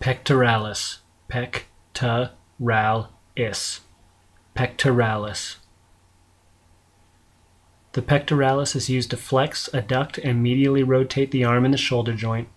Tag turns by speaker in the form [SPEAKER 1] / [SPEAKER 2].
[SPEAKER 1] Pectoralis. pectoralis, Pectoralis. The pectoralis is used to flex, adduct, and medially rotate the arm and the shoulder joint,